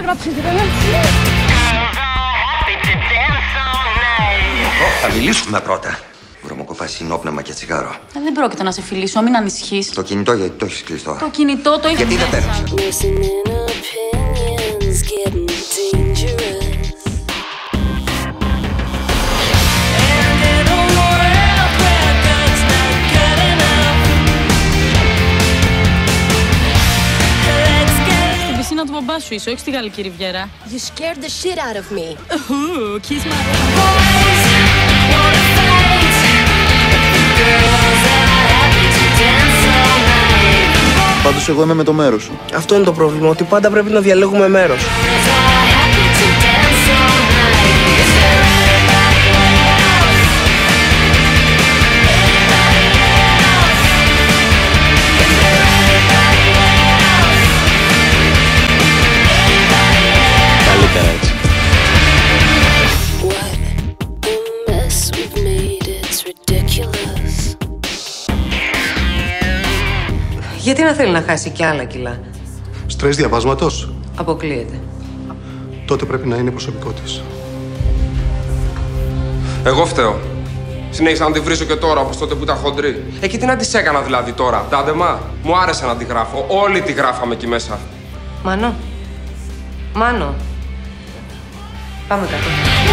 έγραψες ρε. Θα μιλήσουμε πρώτα. Βρωμοκοπάς συνόπνευμα και τσιγάρο. Ε, Δεν πρόκειται να σε φιλήσω, μην ανησυχείς. Το κινητό γιατί το έχεις κλειστό. Το κινητό το είχε Γιατί δεν μέσα. παίρνεις. Πισίνα του μπαμπά σου είσαι, όχι στη Γαλλική Ριβιέρα. You scared the shit out of me. Ου, kiss my boys wanna fight. Girls are happy to dance all night. Πάντως εγώ είμαι με το μέρος σου. Αυτό είναι το πρόβλημα, ότι πάντα πρέπει να διαλέγουμε μέρος. Γιατί να θέλει να χάσει κι άλλα κιλά; Στρες διαβάσματος. Αποκλείεται. Τότε πρέπει να είναι προσωπικό της. Εγώ φταίω. Συνέχισα να τη βρίζω και τώρα, όπως τότε που ήταν χοντρή. Εκεί τι να της έκανα δηλαδή τώρα, τάντεμα. Μου άρεσε να τη γράφω. Όλοι τη γράφαμε εκεί μέσα. Μάνο. Μάνο. Πάμε κάτω.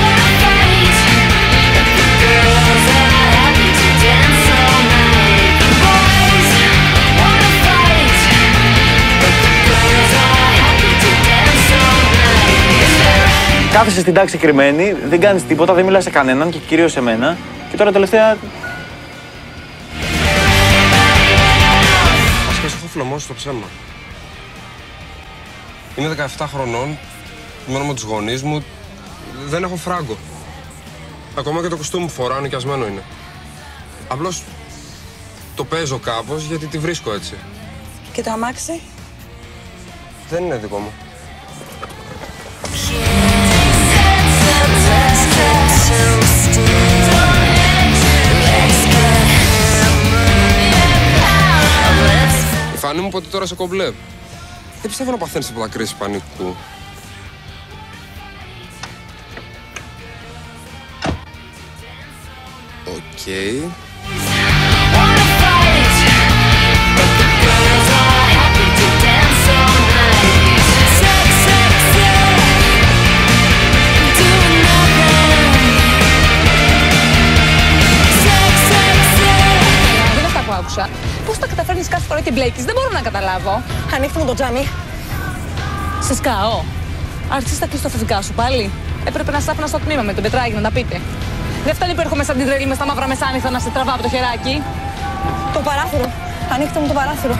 Κάθεσαι στην τάξη κρυμμένη, δεν κάνεις τίποτα, δεν μιλάς σε κανέναν και κυρίως σε μένα. Και τώρα τελευταία Ας και έχω φλωμώσει το ψέμα. Είμαι 17 χρονών, μένω με τους γονείς μου, δεν έχω φράγκο. Ακόμα και το κουστούμι που φοράω νοικιασμένο είναι. Απλώς το παίζω κάπως γιατί τη βρίσκω έτσι. Και το αμάξι; Δεν είναι δικό μου. Η φανή μου ποτέ τώρα σε κομπλέ. Δεν πιστεύω να παθαίνεις από τα κρίση πανικού. Οκ. wanna καταφέρνεις κάθε φορά και μπλέκεις, δεν μπορώ να καταλάβω. Ανοίχτε μου το τζάμι. Σε σκάω. Άρχισες τα κλειστό αφεντικά σου πάλι. Έπρεπε να στάθνα στο τμήμα με τον Πετράγη να τα πείτε. Δεν φτάνει που έρχομαι σαν την τρέλη με στα μαύρα μεσάνυχτα να σε τραβάω από το χεράκι. Το παράθυρο. Ανοίχτε μου το παράθυρο.